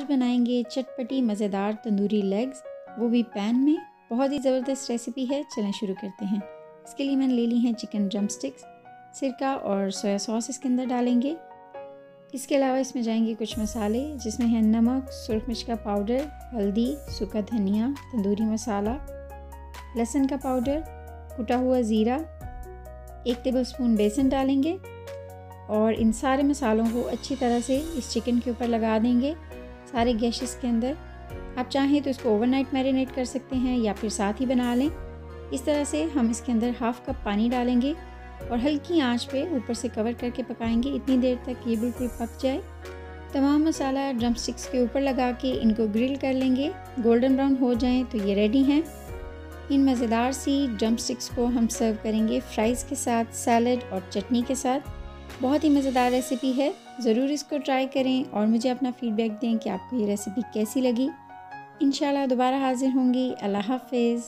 आज बनाएँगे चटपटी, मज़ेदार तंदूरी लेग्स वो भी पैन में। बहुत ही ज़बरदस्त रेसिपी है, चलें शुरू करते हैं। इसके लिए मैंने ले ली हैं चिकन ड्रम स्टिक्स सिरका और सोया सॉस इसके अंदर डालेंगे। इसके अलावा इसमें जाएँगे कुछ मसाले, जिसमें हैं नमक, सुरख मिर्च का पाउडर हल्दी, सूखा धनिया, तंदूरी मसाला, लहसुन का पाउडर कुटा हुआ ज़ीरा, एक टेबल स्पून बेसन डालेंगे और इन सारे मसालों को अच्छी तरह से इस चिकन के ऊपर लगा देंगे। सारे गैशेस के अंदर। आप चाहें तो इसको ओवरनाइट मैरिनेट कर सकते हैं या फिर साथ ही बना लें। इस तरह से हम इसके अंदर हाफ़ कप पानी डालेंगे और हल्की आँच पे ऊपर से कवर करके पकाएँगे। इतनी देर तक ये बिल्कुल पक जाए। तमाम मसाला ड्रम स्टिक्स के ऊपर लगा के इनको ग्रिल कर लेंगे। गोल्डन ब्राउन हो जाएँ तो ये रेडी हैं। इन मज़ेदार सी ड्रम स्टिक्स को हम सर्व करेंगे फ्राइज़ के साथ सैलड और चटनी के साथ। बहुत ही मज़ेदार रेसिपी है। ज़रूर इसको ट्राई करें और मुझे अपना फ़ीडबैक दें कि आपको ये रेसिपी कैसी लगी। इन दोबारा हाज़िर होंगी। अल्लाह हाफिज़।